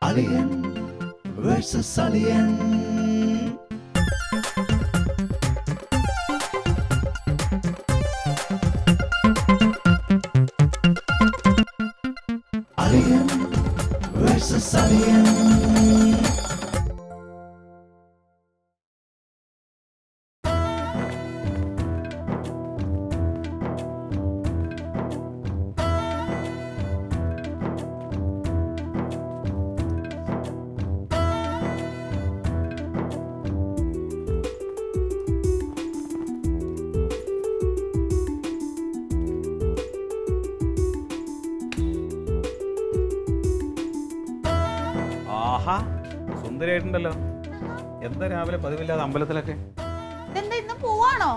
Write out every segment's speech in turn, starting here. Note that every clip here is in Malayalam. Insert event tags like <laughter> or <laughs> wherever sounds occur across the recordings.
Alien versus Alien. ആഹാ സുന്ദരിയായിട്ടുണ്ടല്ലോ. എന്താ രാവിലെ പതിവില്ലാതെ അമ്പലത്തിലൊക്കെ? ഇതെന്താ ഇന്ന് പോവാണോ?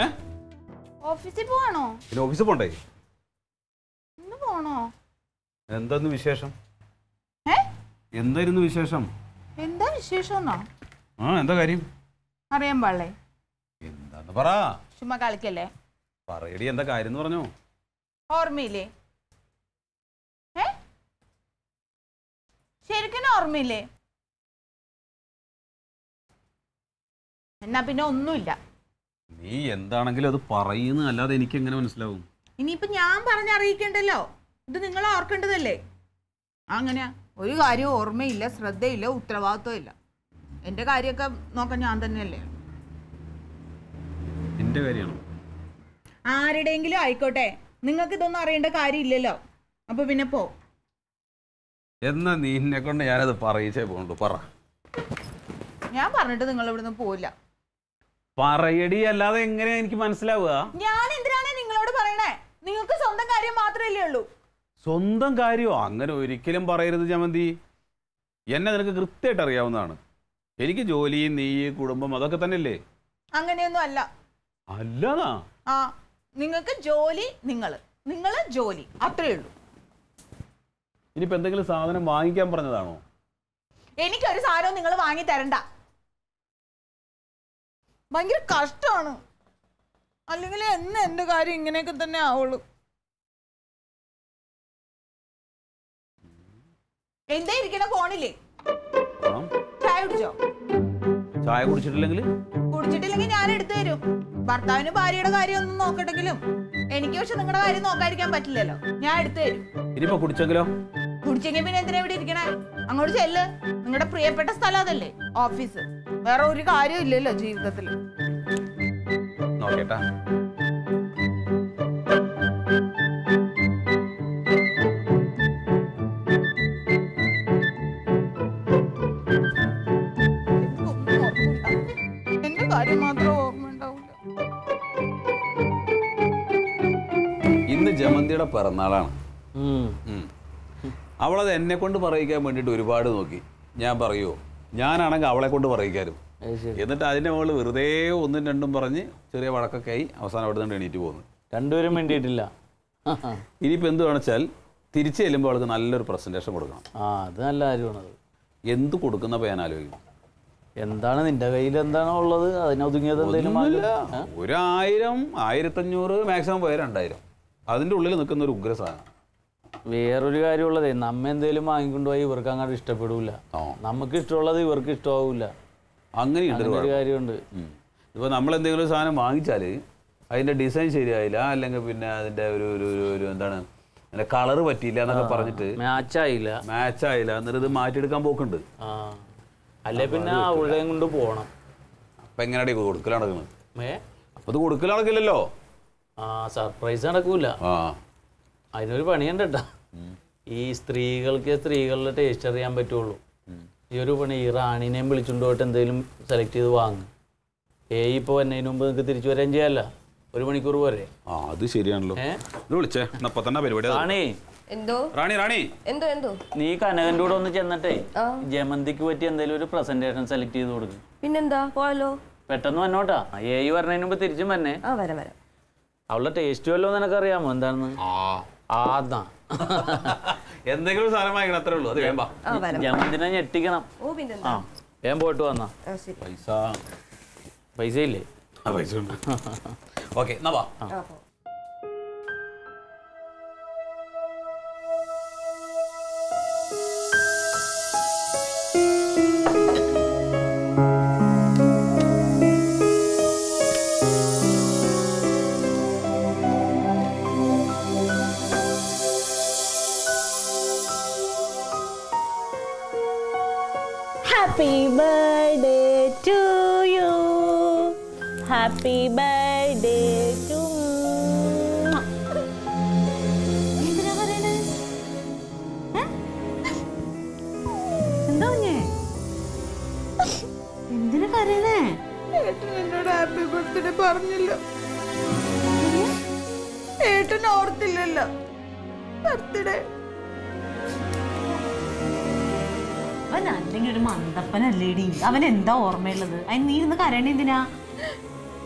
ഏ? ഓഫീസിൽ പോവാണോ? പിന്നെ ഓഫീസിൽ പോണ്ടേ? ഇന്ന് പോണോ? എന്താന്ന് വിശേഷം? എന്തായിരുന്നു വിശേഷം? എന്താ വിശേഷം ആ എന്താ കാര്യം? അറിയാൻ പാടേ എന്താന്ന് പറ. ചുമ്മാ കളിക്കല്ലേ? പറയടി എന്താ കാര്യം പറഞ്ഞു? ഓർമ്മയില്ലേ ഏ ശരിക്കും ഓർമ്മയില്ലേ? എന്നാ പിന്നെ ഒന്നുമില്ല. നീ എന്താണെങ്കിലും അത് പറയുന്ന അല്ലാതെ എനിക്ക് എങ്ങനെ മനസ്സിലാവും? ഇനിയിപ്പോ ഞാൻ പറഞ്ഞറിയിക്കണ്ടല്ലോ ഇത് നിങ്ങൾ ഓർക്കേണ്ടതല്ലേ? അങ്ങനെയാ. ഒരു കാര്യവും ഓർമ്മയില്ല ശ്രദ്ധയില്ല ഉത്തരവാദിത്വം ഇല്ല എന്റെ കാര്യമൊക്കെ നോക്കാൻ ഞാൻ തന്നെയല്ലേ? എന്റെ കാര്യമാണോ? ആരുടെയെങ്കിലും ആയിക്കോട്ടെ. നിങ്ങൾക്ക് ഇതൊന്നും അറിയേണ്ട കാര്യമില്ലല്ലോ. അപ്പൊ പിന്നെ പോ. എന്നാ നീ എന്നെ കൊണ്ട് ഞാനത് പറയിച്ചേ പോകണ്ടു പറ. ഞാൻ പറഞ്ഞിട്ട് നിങ്ങൾ ഇവിടുന്ന് പോവില്ല. പറയടി അല്ലാതെ എങ്ങനെയാ എനിക്ക് മനസ്സിലാവുക? ഞാൻ എന്തിനാണ് നിങ്ങളോട് പറയണേ? നിങ്ങൾക്ക് സ്വന്തം കാര്യം മാത്രമല്ലേ ഉള്ളൂ. സ്വന്തം കാര്യമോ അങ്ങനെ ഒരിക്കലും പറയരുത് ജമന്തി. എന്നെ നിനക്ക് കൃത്യമായിട്ട് അറിയാവുന്നതാണ്. എനിക്ക് ജോലി നീ കുടുംബം അതൊക്കെ തന്നെയല്ലേ? അങ്ങനെയൊന്നും അല്ല. അല്ലതാ? ആ നിങ്ങൾക്ക് ജോലി നിങ്ങൾ നിങ്ങൾ ജോലി. അത്രേ ഉള്ളൂ. ഇനിയിപ്പോ എന്തെങ്കിലും സാധനം വാങ്ങിക്കാൻ പറഞ്ഞതാണോ? എനിക്കൊരു സാധനവും നിങ്ങൾ വാങ്ങി തരണ്ട. ഭയങ്കര കഷ്ടമാണ്. അല്ലെങ്കിൽ എന്ന് എന്റെ കാര്യം ഇങ്ങനെയൊക്കെ തന്നെ ആവുള്ളൂ. എന്താ ഇരിക്കണ ഫോണില്ലേ ചായ കുടിച്ചോ? ചായ കുടിച്ചിട്ടില്ലെങ്കിൽ കുടിച്ചിട്ടില്ലെങ്കിൽ ഞാൻ എടുത്തു തരും. ഭർത്താവിന് ഭാര്യയുടെ കാര്യം ഒന്നും നോക്കട്ടെങ്കിലും എനിക്ക് പക്ഷെ നിങ്ങളുടെ കാര്യം നോക്കാതിരിക്കാൻ പറ്റില്ലല്ലോ. ഞാൻ എടുത്തു തരും. ഇനിയിപ്പോ കുടിച്ചെങ്കിലോ? കുടിച്ചെങ്കിൽ പിന്നെ എന്തിനാ ഇവിടെ ഇരിക്കണേ? അങ്ങോട്ട് ചെല്ല്. നിങ്ങളുടെ പ്രിയപ്പെട്ട സ്ഥലം അതല്ലേ ഓഫീസ്. വേറെ ഒരു കാര്യം ഇല്ലല്ലോ ജീവിതത്തിൽ നോക്കേട്ടാ. കാര്യം മാത്രം ഓർമ്മ ഇന്ന് ജമന്തിയുടെ പിറന്നാളാണ്. ഉം. അവളത് എന്നെ കൊണ്ട് പറയിക്കാൻ വേണ്ടിയിട്ട് ഒരുപാട് നോക്കി. ഞാൻ പറയുമോ ഞാനാണെങ്കിൽ അവളെ കൊണ്ട് പറയിക്കാരും എന്നിട്ട് അതിന്റെ മുകളിൽ വെറുതെ ഒന്നും രണ്ടും പറഞ്ഞ് ചെറിയ വഴക്കൊക്കെ ആയി അവസാനം അവിടെ നിന്ന് എണീറ്റ് പോകുന്നു രണ്ടുപേരും വേണ്ടിയിട്ടില്ല ഇനിയിപ്പോൾ എന്ത് വേണമെച്ചാൽ തിരിച്ചു ചെല്ലുമ്പോൾ അവൾക്ക് നല്ലൊരു പ്രസന്റേഷൻ കൊടുക്കണം. ആ അത് നല്ല കാര്യമാണ് എന്ത് കൊടുക്കുന്ന ഞാൻ ആലോചിക്കും. എന്താണ് നിന്റെ കയ്യിൽ എന്താണോ ഉള്ളത്? അതിനൊതുങ്ങിയത്? ഒരു ആയിരം ആയിരത്തഞ്ഞൂറ് മാക്സിമം പോയ രണ്ടായിരം. അതിന്റെ ഉള്ളിൽ നിൽക്കുന്ന ഒരു ഉഗ്ര സാധനം വേറൊരു കാര്യമുള്ളതേ നമ്മ എന്തേലും വാങ്ങിക്കൊണ്ടുപോയി ഇവർക്ക് അങ്ങോട്ട് ഇഷ്ടപ്പെടൂല. നമുക്ക് ഇഷ്ടമുള്ളത് ഇവർക്ക് ഇഷ്ടമാവൂല. അങ്ങനെയുണ്ട് അങ്ങനെ ഒരു. കാര്യമുണ്ട്. ഇപ്പൊ നമ്മൾ എന്തെങ്കിലും ഒരു സാധനം വാങ്ങിച്ചാൽ അതിന്റെ ഡിസൈൻ ശരിയായില്ല അല്ലെങ്കിൽ പിന്നെ അതിന്റെ ഒരു ഒരു ഒരു- എന്താണ് അതിന്റെ കളറ് പറ്റിയില്ല എന്നൊക്കെ പറഞ്ഞിട്ട് മാച്ചായില്ല. മാച്ച് ആയില്ല എന്നിട്ട് ഇത് മാറ്റിയെടുക്കാൻ പോക്കുണ്ട്. അല്ലെ പിന്നെ അവിടെ കൊണ്ട് പോണം. അപ്പൊ എങ്ങനെയാണ് കൊടുക്കൽ നടക്കുന്നത് അപ്പൊ ഇത് കൊടുക്കൽ നടക്കില്ലല്ലോ. ആ സർപ്രൈസ് നടക്കൂല. ആ. അതിനൊരു പണിയുണ്ട് കേട്ടോ ഈ സ്ത്രീകൾക്ക് സ്ത്രീകളുടെ ടേസ്റ്റ് അറിയാൻ പറ്റുള്ളൂ. ഈ ഒരു പണി ഈ റാണിനെയും വിളിച്ചുകൊണ്ട് പോയിട്ട് എന്തെങ്കിലും സെലക്ട് ചെയ്ത് വാങ്ങ്. ഏ ഇപ്പോൾ എന്നതിന് മുമ്പ് നിങ്ങൾക്ക് തിരിച്ചു വരാൻ ചെയ്യാല്ല. ഒരു മണിക്കൂർ പോരെ. ആ അത് ശരിയാണല്ലോ. വിളിച്ചേ. തന്നെ പരിപാടി റാണി. എന്തോ? റാണി റാണി. എന്തോ എന്തോ? നീ കനകന്റെ കൂടെ ഒന്ന് ചെന്നിട്ടേ. ജമന്തിക്ക് പറ്റി എന്തെങ്കിലും ഒരു പ്രസന്റേഷൻ സെലക്ട് ചെയ്ത് കൊടുക്കും. പിന്നെന്താ? പോയാലോ പെട്ടെന്ന് വന്നോട്ടാ. ഏ വരണതിന് മുമ്പ് തിരിച്ചും വന്നേ ആ വരാം വരാം. അവളുടെ ടേസ്റ്റ് വല്ലോ നിനക്കറിയാമോ? എന്താണെന്ന്? ആ. എന്തെങ്കിലും സാധനം വാങ്ങിക്കണം അത്രേ ഉള്ളൂ. അത് വേമ്പ ഞെട്ടിക്കണം. ഓ ആ പോയിട്ട് വന്നാ. പൈസ പൈസ. ഇല്ലേ ആ പൈസ ഉണ്ട്. ഓക്കെ എന്നാ അവൻ എന്താ ഓർമ്മയുള്ളത്? അതിന് നീ ഇരുന്ന് കരയണ എന്തിനാ?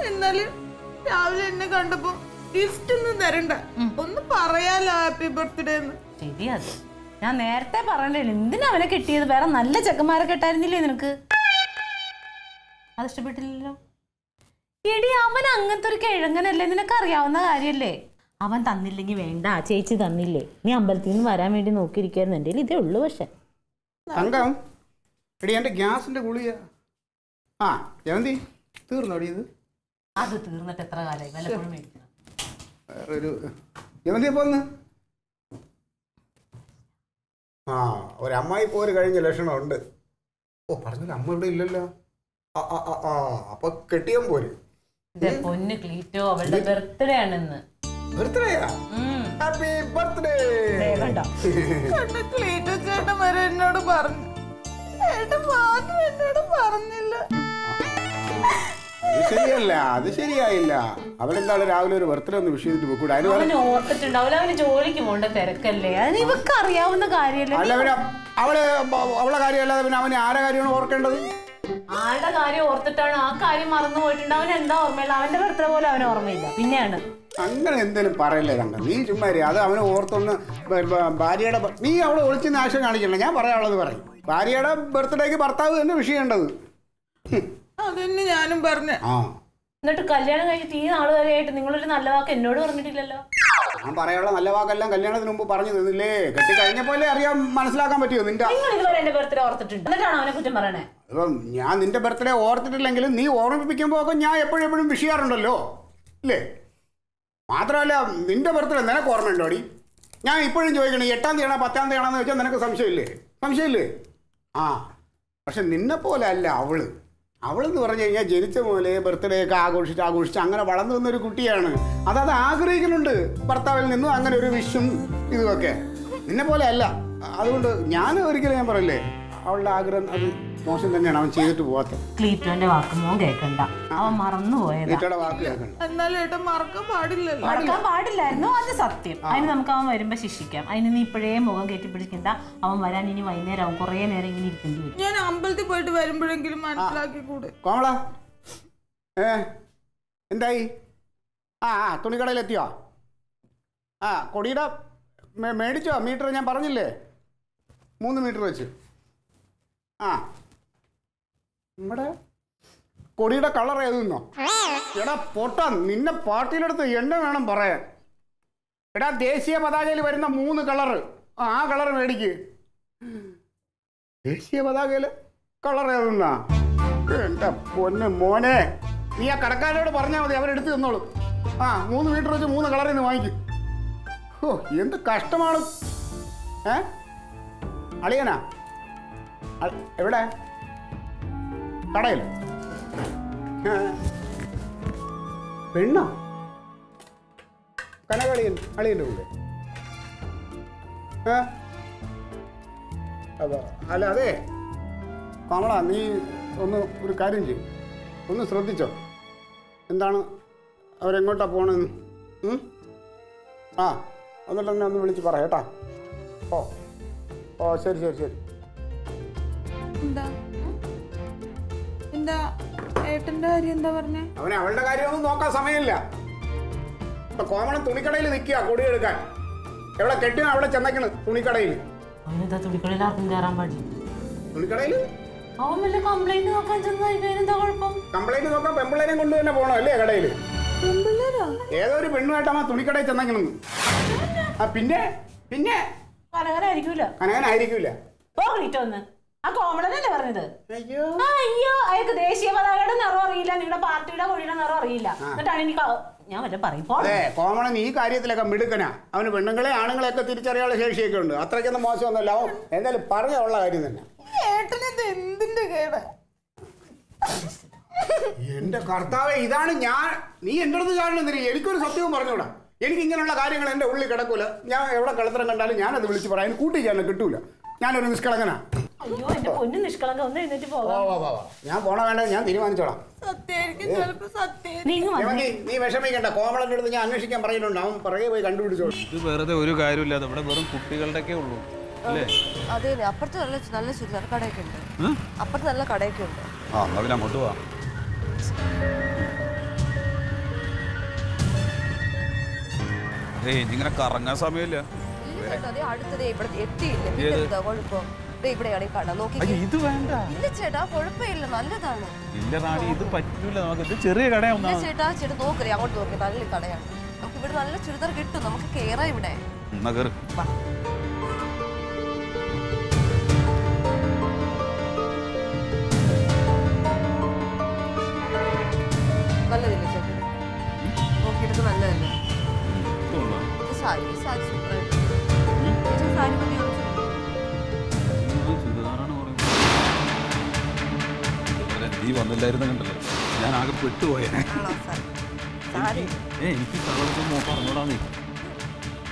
എന്നാലും രാവിലെ എന്നെ കണ്ടപ്പോ ഗിഫ്റ്റ് ഒന്നും തരണ്ട. ഒന്ന് പറയാലോ ഹാപ്പി ബർത്ത്ഡേ ശരിയാ ശരി ഞാൻ നേരത്തെ പറഞ്ഞില്ലേ എന്തിനാ അവനെ കിട്ടിയത്? വേറെ നല്ല ചെക്കന്മാരെ കെട്ടായിരുന്നില്ലേ നിനക്ക്? അത് ഇഷ്ടപ്പെട്ടില്ലല്ലോ? എടി അവൻ അങ്ങനത്തെ ഒരു കിഴങ്ങനല്ലേ? നിനക്ക് അറിയാവുന്ന കാര്യല്ലേ? അവൻ തന്നില്ലെങ്കിൽ വേണ്ട ചേച്ചി തന്നില്ലേ? നീ അമ്പലത്തിൽ നിന്ന് വരാൻ വേണ്ടി നോക്കിയിരിക്കായിരുന്നു എന്റെ ഇതേ ഉള്ളു പക്ഷെ. തങ്കം. എടി എന്റെ ഗ്യാസിന്റെ ഗുളിയാ ആ ജവന്തി തീർന്നോടി ഇത്. അത് തീർന്നിട്ട് എത്ര കാലമായി വല്ലപ്പോഴും മേടിക്കണം. വേറൊരു ജവന്തി പോന്ന് ആ ഒരമ്മായി അമ്മായി പോര് കഴിഞ്ഞ ലക്ഷണമുണ്ട്. ഓ പറഞ്ഞത് അമ്മ ഇവിടെ ഇല്ലല്ലോ. ആ ആ ആ, അപ്പൊ കെട്ടിയാൻ പോര്. പൊന്ന് ക്ലീറ്റോ അവളുടെ ബർത്ത്ഡേ ആണെന്ന്. ഹാപ്പി ബർത്ത്ഡേ <laughs> ക്ലീറ്റോ ചേട്ടൻ വരെ എന്നോട് പറഞ്ഞു. ഏട്ടൻ മാത്രം എന്നോട് പറഞ്ഞില്ല. അത് ശരിയല്ല അത് ശരിയായില്ല. അവനെന്താണ് രാവിലെ ഒരു ബർത്ത്ഡേ ഒന്ന് വിഷ് ചെയ്തിട്ട് പോയിക്കൂടെ? അതിന് അവന് ഓർത്തിട്ടുണ്ടാവില്ല അവന് ജോലിക്ക് പോണ്ട തിരക്കല്ലേ? അത് ഇവക്ക് അറിയാവുന്ന കാര്യല്ലേ? അല്ല പിന്നെ അവളെ അവളെ കാര്യമല്ലാതെ പിന്നെ അവന് ആരെ കാര്യമാണ് ഓർക്കേണ്ടത്? ആളുടെ കാര്യം ഓർത്തിട്ടാണ് ആ കാര്യം മറന്നു പോയിട്ടുണ്ട്. അവൻ എന്താ ഓർമ്മയില്ല അവന്റെ ഭർത്തൃ പോലും അവന് ഓർമ്മയില്ല. പിന്നെയാണ്. അങ്ങനെ എന്തേലും പറയല്ലേ കണ്ട നീ ചുമ്മാരി അത് അവനെ ഓർത്തൊന്ന് ഭാര്യയുടെ നീ അവളെ ഒളിച്ച് നാശം കാണിക്കണ്ട. ഞാൻ പറയാനുള്ളത് പറയും. ഭാര്യയുടെ ബർത്ത്ഡേക്ക് ഭർത്താവ് തന്നെ വിഷയമുണ്ടത് അതന്നെ ഞാനും പറഞ്ഞു. ആ. എന്നിട്ട് കല്യാണം കഴിഞ്ഞിട്ട് ഈ നാൾ വരെയായിട്ട് നിങ്ങളൊരു നല്ല വാക്ക് എന്നോട് പറഞ്ഞിട്ടില്ലല്ലോ? ഞാൻ പറയാനുള്ള നല്ല വാക്കെല്ലാം കല്യാണത്തിന് മുമ്പ് പറഞ്ഞു തന്നില്ലേ? കെട്ടി കഴിഞ്ഞപ്പോലെ അറിയാൻ മനസ്സിലാക്കാൻ പറ്റുമോ നിന്റെ? നിങ്ങൾ ഇതുവരെ എന്റെ ബർത്ത്ഡേ ഓർത്തിട്ടുണ്ട്. എന്നിട്ടാണ് അവനെ കുറ്റം പറയണേ? അപ്പം ഞാൻ നിന്റെ ബർത്ത്ഡേ ഓർത്തിട്ടില്ലെങ്കിലും നീ ഓർമ്മിപ്പിക്കുമ്പോൾ ഒക്കെ ഞാൻ എപ്പോഴും എപ്പോഴും വിഷ് ചെയ്യാറുണ്ടല്ലോ ഇല്ലേ മാത്രമല്ല നിന്റെ ബർത്ത്ഡേ നിനക്ക് ഓർമ്മയുണ്ടോടി? ഞാൻ ഇപ്പോഴും ചോദിക്കണേ എട്ടാം തീയണ പത്താം തീയതി ചോദിച്ചാൽ നിനക്ക് സംശയമില്ലേ? സംശയമില്ലേ? ആ പക്ഷെ നിന്നെ പോലെ അല്ല അവൾ. അവളെന്ന് പറഞ്ഞു കഴിഞ്ഞാൽ ജനിച്ച പോലെ ബർത്ത്ഡേ ഒക്കെ ആഘോഷിച്ച് ആഘോഷിച്ച് അങ്ങനെ വളർന്നു വന്നൊരു കുട്ടിയാണ്. അതത് ആഗ്രഹിക്കുന്നുണ്ട്. ഭർത്താവിൽ നിന്നും അങ്ങനെ ഒരു വിഷും ഇതുമൊക്കെ. നിന്നെ പോലെ അല്ല. അതുകൊണ്ട് ഞാൻ ഒരിക്കലും ഞാൻ പറയില്ലേ അവളുടെ ആഗ്രഹം അത് മോശം തന്നെയാണ് അവൻ ചെയ്തിട്ട് പോകാത്തത് ക്ലീറ്റോന്റെ വാക്ക് മോൻ കേൾക്കണ്ട അവൻ മറന്നു പോയത്. എന്നാലും ഏട്ടൻ മറക്കാൻ പാടില്ലല്ലോ. മറക്കാൻ പാടില്ലായിരുന്നു അത് സത്യം. അതിന് നമുക്ക് അവൻ വരുമ്പോ ശിക്ഷിക്കാം. അതിന് നീ ഇപ്പോഴേ മുഖം കയറ്റി പിടിക്കണ്ട. അവൻ വരാൻ ഇനി വൈകുന്നേരം ആവും. കുറേ നേരം ഇങ്ങനെ ഇരിക്കേണ്ടി വരും. ഞാൻ അമ്പലത്തിൽ പോയിട്ട് വരുമ്പോഴെങ്കിലും മനസ്സിലാക്കി കൂടെ കോമള ഏ എന്തായി? ആ ആ തുണിക്കടയിലെത്തിയോ? ആ കൊടിയുടെ മേടിച്ചോ? മീറ്റർ ഞാൻ പറഞ്ഞില്ലേ? മൂന്ന് മീറ്റർ വെച്ച്. ആ. നമ്മുടെ കൊടിയുടെ കളർ ഏതെന്നോ എടാ പൊട്ട. നിന്നെ പാർട്ടിയിലെടുത്ത് എണ്ണ വേണം പറയാൻ. എടാ ദേശീയ പതാകയിൽ വരുന്ന മൂന്ന് കളറ് ആ കളർ മേടിക്ക്. ദേശീയ പതാകയിൽ കളർ ഏതെന്നാ എന്റെ പൊന്ന് മോനെ. നീ ആ കടക്കാരോട് പറഞ്ഞാൽ മതി അവരെടുത്ത് തന്നോളൂ. ആ മൂന്ന് മീറ്റർ വെച്ച് മൂന്ന് കളറിൽ നിന്ന് വാങ്ങിക്കും. ഓ എന്ത് കഷ്ടമാണ്. ഏ? അളിയനാ? എവിടെ? കടയിൽ ഏ. പെണ്ണോ? കനകളിയൻ അളിയന്റെ കൂടെ. ഏ അതാ അല്ല അതെ. കമള നീ ഒന്ന് ഒരു കാര്യം ചെയ്യും. ഒന്ന് ശ്രദ്ധിച്ചോ. എന്താണ് അവരെങ്ങോട്ടാ പോണെന്ന്? ആ എന്നിട്ട് എന്നെ ഒന്ന് വിളിച്ച് പറയാം കേട്ടാ? ഓ. ഓ ശരി ശരി ശരി. എന്താ? എന്താ ഏട്ടന്റെ കാര്യം എന്താ പറഞ്ഞേ? അവനെ അവളുടെ കാര്യമൊന്നും നോക്കാൻ സമയമില്ല. ഇപ്പൊ കോമളം തുണിക്കടയിൽ നിൽക്കുക കൊടിയെടുക്കാൻ എവിടെ കെട്ടിയ അവിടെ ചെന്നേക്കണ് തുണിക്കടയിൽ. അവനെന്താ തുണിക്കടയിൽ ആർക്കും കയറാൻ പാടില്ല? തുണിക്കടയിൽ? അവൻ വല്ല കംപ്ലൈന്റ് നോക്കാൻ ചെന്നാ കുഴപ്പം? കംപ്ലൈന്റ് നോക്കാൻ പെമ്പിള്ളേരെയും കൊണ്ട് തന്നെ പോണോ അല്ലേ കടയിൽ? ഏതോ ഒരു പെണ്ണുമായിട്ട് ആ തുണിക്കടയിൽ ചെന്നേക്കണെന്ന് ആ പിന്നെ പിന്നെ? കനകനായിരിക്കൂല. കനകനായിരിക്കൂല. ഒന്ന് ആ കോമഡനല്ലേ പറഞ്ഞത്? അയ്യോ. അയ്യോ അയാൾക്ക് ദേശീയ പതാകയുടെ നിറം അറിയില്ല നിങ്ങളുടെ പാർട്ടിയുടെ കൊടിയുടെ നിറം അറിയില്ല. എന്നിട്ടാണ് എനിക്ക് ഞാൻ വല്ല പറയും. പോ. അതെ കോമണൻ ഈ കാര്യത്തിലൊക്കെ മിടുക്കനാ. അവന് പെണ്ണുങ്ങളെ ആണുങ്ങളെയൊക്കെ തിരിച്ചറിയാനുള്ള ശേഷിയൊക്കെ ഉണ്ട്. അത്രയ്ക്കൊന്നും മോശമൊന്നുമല്ല. അവൻ എന്തായാലും പറയാനുള്ള കാര്യം തന്നെ. ഏട്ടനിത് എന്തിന്റെ കേടാ? എന്റെ കർത്താവെ ഇതാണ് ഞാൻ. നീ എന്റെ അടുത്ത് കാണുന്നില്ല എനിക്കൊരു സത്യവും പറഞ്ഞൂടാ എനിക്ക് ഇങ്ങനെയുള്ള കാര്യങ്ങൾ എന്റെ ഉള്ളിൽ കിടക്കൂല. ഞാൻ എവിടെ കളത്തരം കണ്ടാലും ഞാനത് വിളിച്ച് പറയാൻ കൂട്ടി ചെയ്യാൻ കിട്ടൂല. ഞാനൊരു നിഷ്കളങ്കനാ. അയ്യോ എന്റെ പൊന്നു നിഷ്കളങ്ക ഒന്ന് എഴുന്നേറ്റ് പോകാം. വാ, വാ, വാ. ഞാൻ പോണ വേണ്ട ഞാൻ തീരുമാനിച്ചോളാം. നീ. വിഷമിക്കണ്ട. കോമളന്റെ അടുത്ത് ഞാൻ അന്വേഷിക്കാൻ പറയുന്നുണ്ട് അവൻ പറയെ പോയി കണ്ടുപിടിച്ചോളൂ. ഇത് വെറുതെ ഒരു കാര്യമില്ല നമ്മുടെ വെറും കുട്ടികളുടെയൊക്കെ ഉള്ളൂ. അല്ലേ? അതെ അപ്പുറത്ത് നല്ല നല്ല ചുരിദാർ കടയൊക്കെ ഉണ്ട്. അപ്പുറത്ത് നല്ല കടയൊക്കെ ഉണ്ട്. ആ എന്നാ പിന്നെ അങ്ങോട്ട് പോവാം. ഏയ് ഇങ്ങനെ കറങ്ങാൻ സമയമില്ല. അടുത്തതേ ഇവിടെ എത്തിയില്ല. കുഴപ്പം? ഇവിടെയാണ് ഈ കട. നോക്കി ഇത് വേണ്ട. ഇല്ല ചേട്ടാ കുഴപ്പമില്ല. നല്ലതാണ്. ഇല്ല റാണി ഇത് പറ്റൂല നമുക്ക്. ഇത് ചെറിയ കടയാ ഇല്ല ഒന്നാ ചേട്ടാ ചേട്ടാ നോക്കറി അങ്ങോട്ട് നോക്കി. നല്ല കടയാണ്. നമുക്ക് ഇവിടെ നല്ല ചുരിദാർ കിട്ടും. നമുക്ക് കേറാം ഇവിടെ. നല്ലതില്ല ചേട്ടാ? നോക്കിയെടുത്ത് നല്ലതല്ലേ? സാരി സാരി വന്നില്ലായിരുന്നു കണ്ടല്ലോ ഞാൻ ആകെ പെട്ടുപോയേ ഏ എനിക്ക് കളറൊക്കെ പറഞ്ഞോടാന്നേ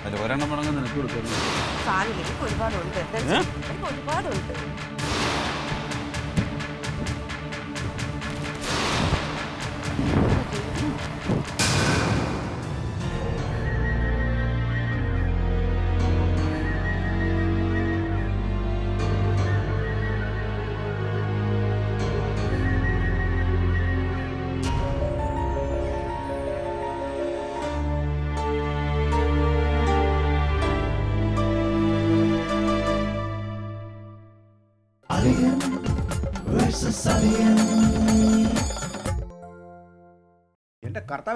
അല്ല ഒരെണ്ണം വേണമെങ്കിൽ നിനക്ക് കൊടുക്കുന്നു ഒരുപാടുണ്ട് ഒരുപാടുണ്ട്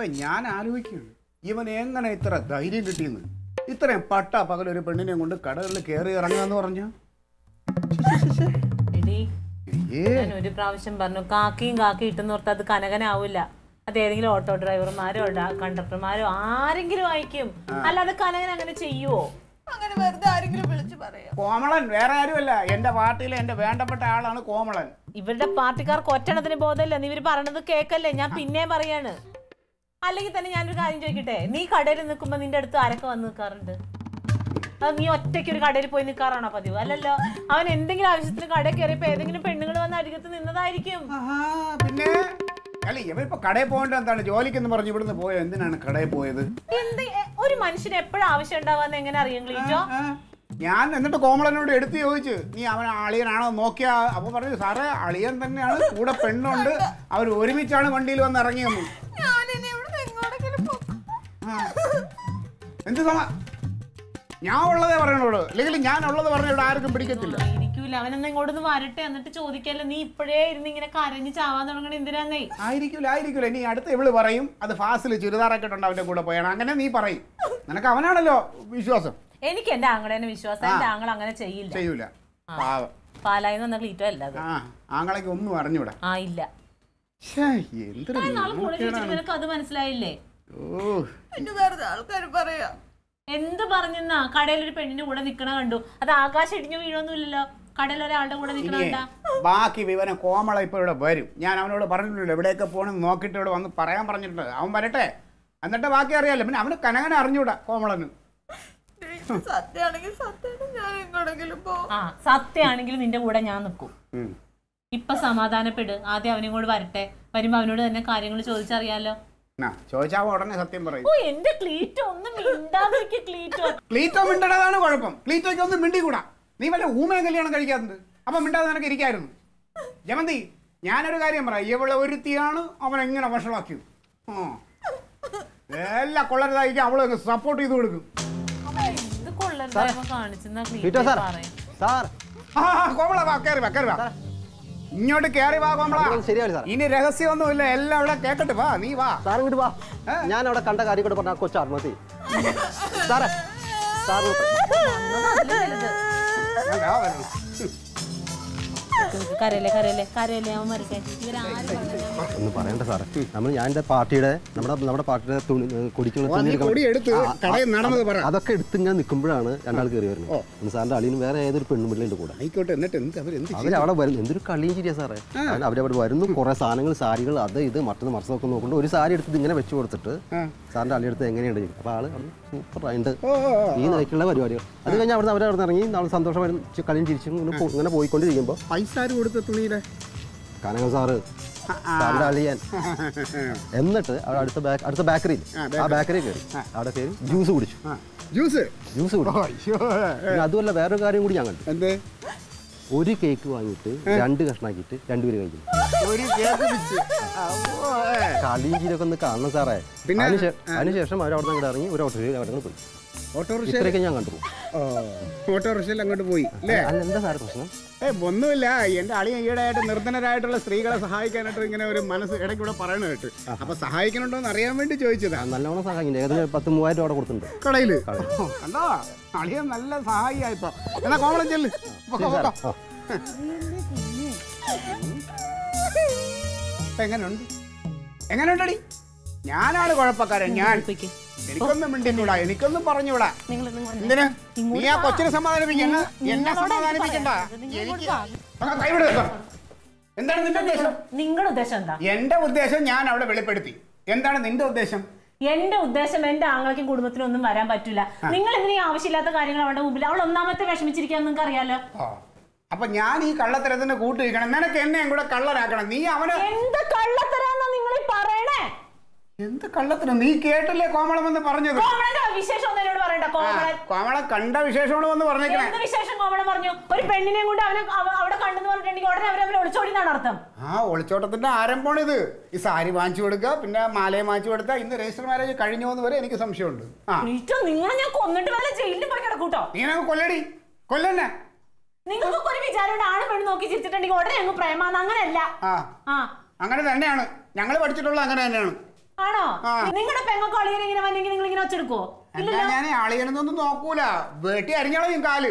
കർത്താവെ ഞാൻ ആലോചിക്കുന്നു. ഇവൻ എങ്ങനെ ഇത്ര ധൈര്യം കിട്ടിയെന്ന്? ഇത്രയും പട്ട ഒരു പെണ്ണിനെ കൊണ്ട് കടകളിൽ കയറി ഇറങ്ങാന്ന് പറഞ്ഞു? എടീ ഞാൻ ഒരു പ്രാവശ്യം പറഞ്ഞു കാക്കിയും കാക്കി ഇട്ടെന്ന് ഓർത്ത് അത് കനകനാവില്ല അത് ഏതെങ്കിലും ഓട്ടോ ഡ്രൈവർമാരോ കണ്ടക്ടർമാരോ ആരെങ്കിലും ആയിരിക്കും. അല്ലാതെ കനകൻ അങ്ങനെ ചെയ്യുവോ? അങ്ങനെ വെറുതെ ആരെങ്കിലും വിളിച്ചു പറയാം. കോമളൻ വേറെ ആരുമല്ല. എന്റെ പാർട്ടിയിലെ എന്റെ വേണ്ടപ്പെട്ട ആളാണ് കോമളൻ. ഇവരുടെ പാർട്ടിക്കാർക്ക് ഒറ്റണത്തിന് ബോധമല്ല. നീ ഇവർ പറയണത് കേക്കല്ലേ? ഞാൻ പിന്നെയും പറയാണ്. അല്ലെങ്കിൽ തന്നെ ഞാനൊരു കാര്യം ചോദിക്കട്ടെ? നീ കടയിൽ നിൽക്കുമ്പോ നിന്റെ അടുത്ത് ആരൊക്കെ വന്ന് നിൽക്കാറുണ്ട്? അത് നീ ഒറ്റയ്ക്ക് ഒരു കടയിൽ പോയി നിൽക്കാറാണോ പതിവ്? അല്ലല്ലോ അവൻ എന്തെങ്കിലും ആവശ്യത്തിന് കടയിൽ കയറിയപ്പോ ഏതെങ്കിലും പെണ്ണുങ്ങൾ വന്ന് അരികത്ത് നിന്നതായിരിക്കും. പിന്നെ? അല്ല ഇവ ഇപ്പൊ കടയിൽ പോകേണ്ട എന്താണ്? ജോലിക്കെന്ന് പറഞ്ഞു ഇവിടുന്ന് പോയോ? എന്തിനാണ് കടയിൽ പോയത്? എന്ത് ഒരു മനുഷ്യന് എപ്പോഴും ആവശ്യം ഉണ്ടാവാന്ന് എങ്ങനെ അറിയാം ക്ലീറ്റോ ഞാൻ എന്നിട്ട് കോമളനോട് എടുത്തു ചോദിച്ചു നീ അവൻ അളിയനാണോ നോക്കിയാ? അപ്പൊ പറഞ്ഞു സാറേ അളിയൻ തന്നെയാണ് കൂടെ പെണ്ണുണ്ട് അവർ ഒരുമിച്ചാണ് വണ്ടിയിൽ വന്ന് ഇറങ്ങിയെന്നു. എന്ത് സമ ഞാൻ ഉള്ളതേ പറയണോളൂ അല്ലെങ്കിൽ ഞാൻ ഉള്ളത് പറഞ്ഞ ഇവിടെ ആർക്കും പിടിക്കത്തില്ല. ഇരിക്കൂല. അവനൊന്ന് ഇങ്ങോട്ടൊന്ന് വരട്ടെ. എന്നിട്ട് ചോദിക്കല്ലോ നീ ഇപ്പോഴേ ഇരുന്ന് ഇങ്ങനെ കരഞ്ഞ് ചാവാൻ തുടങ്ങണ എന്തിനാന്നേ? ആയിരിക്കൂല ആയിരിക്കൂല. നീ അടുത്ത ഇവൾ പറയും അത് ഫാസിൽ ചുരിദാറൊക്കെ ഉണ്ട് അവന്റെ കൂടെ പോയാണ്. അങ്ങനെ നീ പറയും. നിനക്ക് അവനാണല്ലോ വിശ്വാസം. എനിക്ക് എന്റെ ആങ്ങളേനെ വിശ്വാസം. എന്റെ ആങ്ങൾ അങ്ങനെ ചെയ്യില്ല. ചെയ്യൂല. പാലായി പാലായിന്ന് വന്ന ക്ലീറ്റോ അല്ല അത്. ആ ആങ്ങളേക്ക് ഒന്നും അറിഞ്ഞൂടാ. ആ ഇല്ല. എന്ത് അത് മനസ്സിലായില്ലേ? ആൾക്കാർ പറയാ. എന്ത് പറഞ്ഞെന്നാ? കടയിൽ ഒരു പെണ്ണിന്റെ കൂടെ നിക്കണ കണ്ടു. അത് ആകാശം ഇടിഞ്ഞു വീഴൊന്നുമില്ലല്ലോ കടയിൽ ഒരാളുടെ കൂടെ നിക്കണ കണ്ടാ? ബാക്കി വിവരം കോമള ഇപ്പൊ ഇവിടെ വരും. ഞാൻ അവനോട് പറഞ്ഞിട്ടുണ്ട് എവിടെയൊക്കെ പോണെന്ന് നോക്കിട്ട് ഇവിടെ വന്ന് പറയാൻ പറഞ്ഞിട്ടുണ്ട്. അവൻ വരട്ടെ. എന്നിട്ട് ബാക്കി അറിയാലോ. പിന്നെ അവന് കനകനെ അറിഞ്ഞൂടാ കോമളന്. സത്യാണെങ്കിൽ നിന്റെ കൂടെ ഞാൻ നിൽക്കും. ഇപ്പൊ സമാധാനപ്പെട്. ആദ്യം അവനും കൂടെ വരട്ടെ. വരുമ്പോ അവനോട് തന്നെ കാര്യങ്ങൾ ചോദിച്ചറിയാലോ. എന്നാ ചോദിച്ചാ ഉടനെ സത്യം പറയും. ഓ എന്റെ ക്ലീറ്റോ ഒന്നും മിണ്ടാതിരിക്കെ ക്ലീറ്റോ. ക്ലീറ്റോ മിണ്ടതാണ് കുഴപ്പം. ക്ലീറ്റോയ്ക്ക് ഒന്നും മിണ്ടിക്കൂടാ. നീ വല്ല ഊമയും കല്യാണം കഴിക്കാറുണ്ട് അപ്പൊ മിണ്ടാതെ നിനക്ക് ഇരിക്കായിരുന്നു. ജമന്തി ഞാനൊരു കാര്യം പറയാം. ഇവളെ ഒരുത്തിയാണ് അവൻ എങ്ങനെ വഷളാക്കി ആ. എല്ലാ കൊള്ളരുതായിരിക്കും അവളെ സപ്പോർട്ട് ചെയ്ത് കൊടുക്കും. ഇത് കൊള്ളരുതായ്മ കാണിച്ചെന്നാ ക്ലീറ്റോ സാർ. സാർ. ആ കോമള വാ കയറി വാ കയറി വാ. ഇങ്ങോട്ട് കേറി വാ ശരിയാണ് ഇനി രഹസ്യമൊന്നുമില്ല എല്ലാം ഇവിടെ കേക്കട്ടെ വാ നീ വാ. സാർ ഇങ്ങോട്ട് വാ. ഞാൻ അവിടെ കണ്ട കാര്യം കൂടെ പറഞ്ഞ കൊച്ചു ആത്മഹത്യ സാറേ സാർ <laughs> കരയല്ലേ കരയല്ലേ കരയല്ലേ അവൻ പറഞ്ഞില്ല. ഒന്നും പറയണ്ട സാറേ. നമ്മൾ ഞാൻ എന്റെ പാർട്ടിയുടെ നമ്മുടെ നമ്മുടെ പാർട്ടിയുടെ തുണി കൊടിക്കുള്ള തുണി കൊടി എടുത്ത് ആ, ആ, പറ. അതൊക്കെ എടുത്ത് ഇങ്ങനെ നിൽക്കുമ്പോഴാണ് രണ്ടാൾ കയറി വരുന്നത്. സാറിന്റെ അളിയന് വേറെ ഏതൊരു പെണ്ണുപിള്ളിന്റെ കൂടെ. ആയിക്കോട്ടെ എന്നിട്ട് അവർ അവിടെ വരുന്നു. എന്തൊരു കളിയും ചെയ്യാ സാറേ. അവരവിടെ വരുന്നു. കുറേ സാധനങ്ങൾ സാരികൾ അത് ഇത് മറ്റൊന്ന് മറിച്ചതൊക്കെ നോക്കുന്നുണ്ട്. ഒരു സാരി എടുത്തിട്ട് ഇങ്ങനെ വെച്ച് കൊടുത്തിട്ട് സാറിന്റെ അളി എടുത്ത് എങ്ങനെയുണ്ട് അപ്പൊ അപ്പോൾ ആൾ സൂപ്പർ ആയിട്ട് ഈ നിലയ്ക്കുള്ള പരിപാടികൾ. അത് കഴിഞ്ഞാൽ അവിടെ അവിടെ അവിടെ ഇറങ്ങി നമ്മൾ സന്തോഷമായിരുന്നു. കളിയും ചിരിച്ചും ഇങ്ങനെ പോയിക്കൊണ്ടിരിക്കുമ്പോൾ പൈസ ആര് കൊടുത്ത തുണിയിലെ? കനക സാറ്. അളിയൻ. <laughs> എന്നിട്ട് അവിടെ അടുത്ത അടുത്ത ബേക്കറിയിൽ ആ ബേക്കറി കയറി. അവിടെ കയറി ജ്യൂസ് കുടിച്ചു. ജ്യൂസ് ജ്യൂസ് കുടിച്ചു. അതുമല്ല വേറൊരു കാര്യം കൂടി ഞാൻ കണ്ടു. എന്തേ? ഒരു കേക്ക് വാങ്ങിയിട്ട് രണ്ട് കഷ്ണാക്കിയിട്ട് രണ്ടുപേര് കഴിക്കുന്നു. കളിയും ചീരൊക്കെ ഒന്ന് കാണണം സാറേ. അതിനുശേഷം അവർ അവിടെ നിന്ന് ഇറങ്ങി ഒരു ഓട്ടോ അവിടെ പോയി. ഓട്ടോറിക്ഷ ഇത്രയൊക്കെ ഞാൻ കണ്ടു. ഓട്ടോറിക്ഷയിൽ അങ്ങോട്ട് പോയി അല്ലേ? അല്ല എന്താ പ്രശ്നം? ഏ ഒന്നുമില്ല. എന്റെ അളി ഈടായിട്ട് നിർധനരായിട്ടുള്ള സ്ത്രീകളെ സഹായിക്കാനായിട്ട് ഇങ്ങനെ ഒരു മനസ്സ് ഇടയ്ക്ക് ഇവിടെ പറയണ കേട്ട്. അപ്പൊ സഹായിക്കണുണ്ടോ എന്ന് അറിയാൻ വേണ്ടി ചോദിച്ചതാ. നല്ലോണം സഹായിക്കും ഏകദേശം പത്ത് മൂവായിരം രൂപ കൊടുത്തിട്ടുണ്ട്. കടയിൽ? കണ്ടോ? അളിയ നല്ല സഹായിയായിപ്പോ. എന്നാ കോമളം ചെല്ല്. എങ്ങനെയുണ്ട് എങ്ങനെയുണ്ടടി ഞാനാണ് കുഴപ്പക്കാരൻ ഞാൻ. എനിക്കൊന്നും മിണ്ടിന്നൂടാ എനിക്കൊന്നും പറഞ്ഞൂടാ എന്തിന്? നീ ആ കൊച്ചിനെ സമാധാനിപ്പിക്കണ്ട എന്നെ സമാധാനിപ്പിക്കണ്ട? എനിക്ക്. എന്താണ് നിന്റെ ഉദ്ദേശം? നിങ്ങളുടെ ഉദ്ദേശം എന്താ? എന്റെ ഉദ്ദേശം ഞാൻ അവിടെ വെളിപ്പെടുത്തി. എന്താണ് നിന്റെ ഉദ്ദേശം? എന്റെ ഉദ്ദേശം എന്റെ ആങ്ങളയ്ക്കും കുടുംബത്തിനും ഒന്നും വരാൻ പറ്റില്ല. നിങ്ങൾ എന്തിനാ ആവശ്യമില്ലാത്ത കാര്യങ്ങൾ അവളുടെ മുമ്പിൽ അവൾ ഒന്നാമത്തെ വിഷമിച്ചിരിക്കാൻ നിങ്ങൾക്ക് അറിയാലോ. അപ്പൊ ഞാൻ ഈ കള്ളത്തരത്തിന് കൂട്ടിരിക്കണം നിനക്ക് എന്നെയും കൂടെ കള്ളരാക്കണം നീ അവനെ എന്ത് കള്ളത്തരാന്നാ നിങ്ങൾ ഈ പറയണേ? എന്ത് കള്ളത്തിനും നീ കേട്ടല്ലേ കോമളം എന്ന് പറഞ്ഞത്? കോമളം കണ്ട വിശേഷമാണ് വന്ന് പറഞ്ഞേക്കണേ. വിശേഷം കോമളം പറഞ്ഞു? ഒരു പെണ്ണിനെയും കൊണ്ട് അവനെ അവിടെ കണ്ടെന്ന് പറഞ്ഞിട്ടുണ്ടെങ്കിൽ ഉടനെ അവരെ അവരെ ഒളിച്ചോടി എന്നാണ് അർത്ഥം. ആ ഒളിച്ചോട്ടത്തിന്റെ ആരംഭമാണ് ഇത് ഈ സാരി വാങ്ങിച്ചു കൊടുക്കുക പിന്നെ മാലയെ വാങ്ങിച്ചു കൊടുത്താൽ ഇന്ന് രജിസ്റ്റർ മാരേജ് കഴിഞ്ഞു എന്ന് വരെ എനിക്ക് സംശയമുണ്ട്. നിങ്ങളെ ഞാൻ കൊന്നിട്ട് വല്ല ജയിലിൽ പോയി കിടക്കൂട്ടോ? നീ കൊല്ലടി. കൊല്ലന്നെ. നിങ്ങൾക്കൊക്കെ ഒരു വിചാരം ആണ് പെണ്ണ് നോക്കി ചിരിച്ചിട്ടുണ്ടെങ്കിൽ ഉടനെ അങ്ങ് പ്രേമാന്ന്. അങ്ങനെയല്ല. അങ്ങനെ തന്നെയാണ്. ഞങ്ങൾ പഠിച്ചിട്ടുള്ള അങ്ങനെ തന്നെയാണ്. ആണോ? നിങ്ങളുടെ പെങ്ങൾക്ക് അളിയനെ ഇങ്ങനെ വന്നെങ്കിൽ നിങ്ങൾ ഇങ്ങനെ ഒച്ചെടുക്കുവോ? അല്ല ഞാൻ ആളിയനൊന്നും നോക്കൂല. വെട്ടി അരിഞ്ഞളയും കാൽ.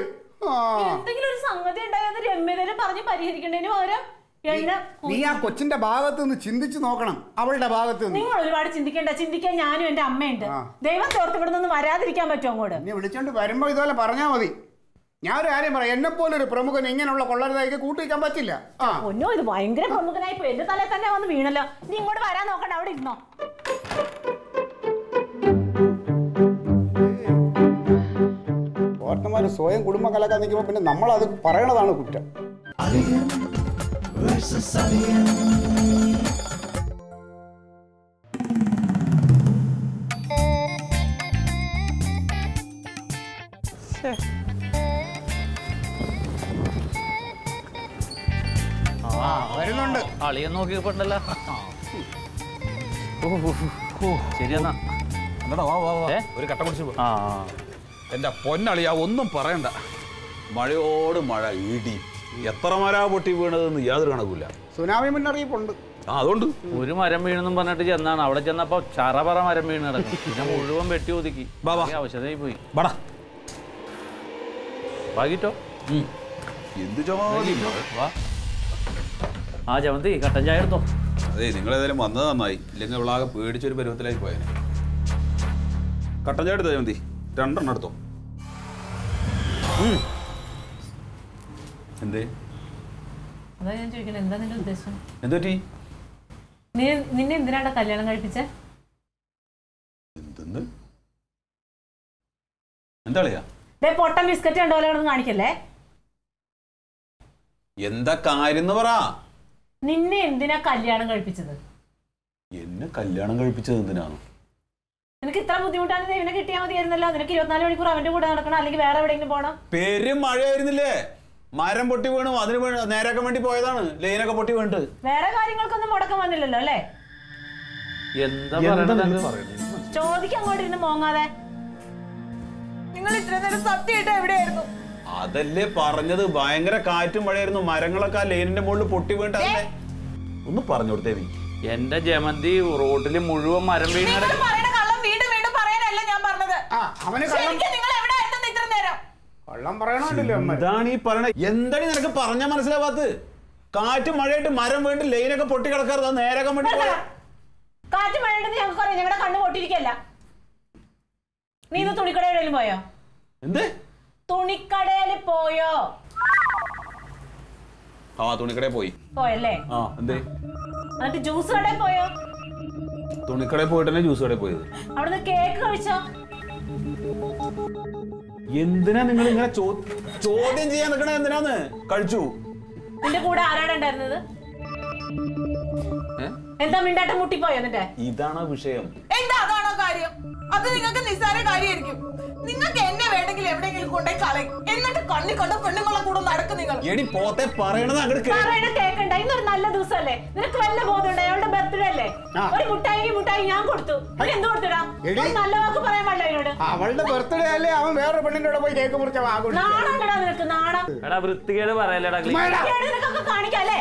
എന്തെങ്കിലും ഒരു സംഗതി ഉണ്ടായത് രമ്യതരെ പറഞ്ഞ് പരിഹരിക്കേണ്ടതിന് പകരം നീ ആ കൊച്ചിന്റെ ഭാഗത്ത് നിന്ന് ചിന്തിച്ചു നോക്കണം. അവളുടെ ഭാഗത്ത് നിന്ന് നിങ്ങൾ ഒരുപാട് ചിന്തിക്കേണ്ട. ചിന്തിക്കാൻ ഞാനും എന്റെ അമ്മയുണ്ട്. ദൈവം ദൈവത്തെ ഓർത്ത് ഇവിടെ നിന്ന് വരാതിരിക്കാൻ പറ്റുമോ അങ്ങോട്ട്? നീ വിളിച്ചോണ്ട് വരുമ്പോ ഇതുപോലെ പറഞ്ഞാ മതി. ഞാൻ ഒരു കാര്യം പറയാം. എന്നെ പോലെ ഒരു പ്രമുഖൻ ഇങ്ങനെയുള്ള കൊള്ളരുതായിക്ക് കൂട്ടിക്കാൻ പറ്റില്ല. ഒന്നോ ഇത് ഭയങ്കര പ്രമുഖനായി പോയി. എന്റെ തലയിൽ തന്നെ വന്ന് വീണല്ലോ. നീ ഇങ്ങോട്ട് വരാൻ നോക്കണ്ട അവിടെ ഇരുന്നോ. ഓർത്തന്മാര് സ്വയം കുടുംബം കലക്കാൻ നിൽക്കുമ്പോൾ പിന്നെ നമ്മൾ അത് പറയണതാണ് കുറ്റം. അളിയൻ നോക്കിയപ്പോണ്ടല്ലോ. ശരിയെന്നാ ഒരു കട്ട പിടിച്ചു പോ. ആ എന്റെ പൊന്നളിയാ ഒന്നും പറയണ്ട. മഴയോട് മഴ ഇടി. എത്ര മര പൊട്ടി വീണതെന്ന് യാതൊരു കണക്കില്ല സുനാമി മുന്നറിയിപ്പുണ്ട്. ആ അതുകൊണ്ട്? ഒരു മരം വീണെന്നും പറഞ്ഞിട്ട് ചെന്നാണ്. അവിടെ ചെന്നപ്പോ ചറപറ മരം വീണ് കിടക്കും പിന്നെ മുഴുവൻ വെട്ടി ഒതുക്കി. അവശതയായി പോയി. ബടാ വാങ്ങിട്ടോ എന്ത് ചോദ്യം വാ. ആ ജമന്തി കട്ടൻ ചായ എടുത്തോ? അതെ നിങ്ങളേതായാലും വന്നത് നന്നായി. ഇല്ലെങ്കിൽ അവളാകെ പേടിച്ചൊരു പരുവത്തിലായി പോയേനെ. കട്ടൻ ചായ എടുത്തോ മതി രണ്ടെണ്ണം എടുത്തോ? എന്തേ? അതാ ഞാൻ ചോദിക്കണേ എന്താ നിന്റെ ഉദ്ദേശം? എന്തുപറ്റി നീ നിന്നെ എന്തിനാണ് കല്യാണം കഴിപ്പിച്ചേ? എന്തെന്ന്? എന്താളിയാ? പൊട്ടൻ ബിസ്ക്കറ്റ് കണ്ടോലെ കാണിക്കല്ലേ? എന്താ കാര്യം എന്ന് പറ. നിന്നെ എന്തിനാ കല്യാണം കഴിപ്പിച്ചത്? എന്നെ കല്യാണം കഴിപ്പിച്ചത് എന്തിനാണ്? നിനക്ക് ഇത്ര ബുദ്ധിമുട്ടാണ് ഇവനെ കിട്ടിയാൽ മതിയായിരുന്നല്ലോ. നിനക്ക് ഇരുപത്തിനാല് മണിക്കൂർ അവന്റെ കൂടെ നടക്കണം. അല്ലെങ്കിൽ വേറെ എവിടെയെങ്കിലും പോകണം പേരും മഴയായിരുന്നില്ലേ? മരം പൊട്ടി വീണു. അതിന് നേരൊക്കെ നേരാക്കാൻ വേണ്ടി പോയതാണ്. ലൈനൊക്കെ പൊട്ടി വീണിട്ട്. വേറെ കാര്യങ്ങൾക്കൊന്നും മുടക്കം വന്നില്ലല്ലോ അല്ലേ? ചോദിക്കാൻ അങ്ങോട്ട് ഇരുന്ന് മോങ്ങാതെ. നിങ്ങൾ ഇത്ര നേരം സത്യമായിട്ട് എവിടെയായിരുന്നു? അതല്ലേ പറഞ്ഞത്? ഭയങ്കര കാറ്റും മഴയായിരുന്നു. മരങ്ങളൊക്കെ ആ ലൈനിന്റെ മുകളിൽ പൊട്ടി വീണ്ടല്ലേ ഒന്ന് പറഞ്ഞു കൊടുത്തേ നീ എന്റെ ജമന്തി റോഡിൽ മുഴുവൻ മരം വീണ് പറയണ കള്ളം വീണ്ടും വീണ്ടും പറയാനല്ല ഞാൻ പറഞ്ഞത്. ആ അവന് കള്ളം നിങ്ങൾ എവിടെയായിരുന്നു ഇത്ര നേരം? കള്ളം പറയണമല്ലോ അമ്മ. എന്താണ് ഈ പറയണ എന്താണ് നിനക്ക് പറഞ്ഞ മനസ്സിലാവാത്തത്? കാറ്റ് മഴയായിട്ട് മരം വീണ്ട് ലൈനൊക്കെ പൊട്ടി കിടക്കാറ് നേരെ വേണ്ടി പോയ കാറ്റ് മഴയുണ്ടെന്ന് ഞങ്ങൾക്ക് ഞങ്ങളുടെ കണ്ണ് പൊട്ടിയിരിക്കല്ല. നീ ഇന്ന് തുണിക്കടയിൽ പോയോ? എന്ത്? തുണിക്കടയിൽ പോയോ? ആ തുണിക്കടയിൽ പോയി. പോയല്ലേ? ആ എന്തേ? എന്നിട്ട് ജ്യൂസ് കടയിൽ പോയോ? തുണിക്കടയിൽ പോയിട്ട് തന്നെ ജ്യൂസ് കടയിൽ പോയത്? അവിടുന്ന് കേക്ക് കഴിച്ചോ? എന്തിനാ നിങ്ങൾ ഇങ്ങനെ ചോദ്യം ചെയ്യാൻ നിൽക്കണേ എന്തിനാന്ന്? കഴിച്ചു. നിന്റെ കൂടെ ആരാണ് ഉണ്ടായിരുന്നത്? എന്താ മിണ്ടാട്ടം മുട്ടിപ്പോയോ എന്നിട്ട്? ഇതാണ് വിഷയം. കാര്യം? അത് നിങ്ങൾക്ക് നിസ്സാര കാര്യമായിരിക്കും നിങ്ങൾക്ക് എന്നെ വേണമെങ്കിൽ എവിടെയെങ്കിലും കൊണ്ടേ കളയും. എന്നിട്ട് കണ്ണി കണ്ട പെണ്ണുങ്ങളെ കൂടെ നടക്കും നിങ്ങൾ. എടി പോത്തെ പറയണത് അങ്ങട് കേ- പറയണ കേക്കണ്ട ഇന്നൊരു നല്ല ദിവസമല്ലേ? നിനക്ക് വല്ല ബോധമുണ്ട്? അയാളുടെ ബർത്ത്ഡേ അല്ലേ? ഒരു മുട്ടായി മുട്ടായി ഞാൻ കൊടുത്തു. നീ എന്ത് കൊടുത്തിടാ? എടി. നല്ല വാക്ക് പറയാൻ പാടില്ല അതിനോട് അവളുടെ ബർത്ത്ഡേ അല്ലേ? അവൻ വേറെ പെണ്ണിന്റെ കൂടെ പോയി കേക്ക് മുറിച്ച നാണം കടാ നിനക്ക് നാണം. എടാ വൃത്തികേട് പറയല്ലേടാ കാണിക്കാല്ലേ